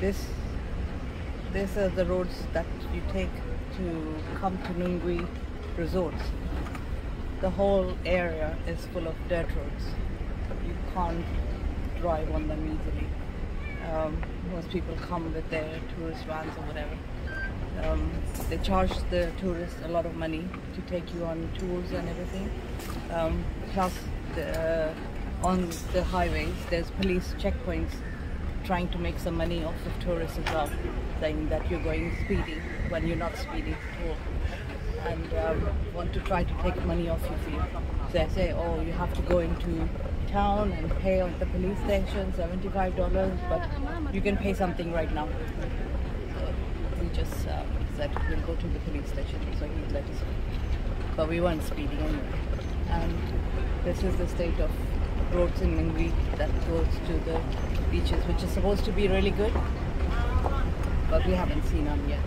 this these are the roads that you take to come to Nungwi resorts. The whole area is full of dirt roads. You can't drive on them easily. Um, most people come with their tourist vans or whatever. Um, they charge the tourists a lot of money to take you on tours and everything. Um, plus, the, uh, on the highways, there's police checkpoints trying to make some money off of tourists as well, saying that you're going speedy when you're not speedy at all. And um, want to try to take money off your fee. So they say, oh, you have to go into town and pay at the police station $75, but you can pay something right now. So we just uh, said we'll go to the police station, so he let us go. But we weren't speeding anyway. And this is the state of roads in Nungwi that goes to the beaches, which is supposed to be really good, but we haven't seen them yet.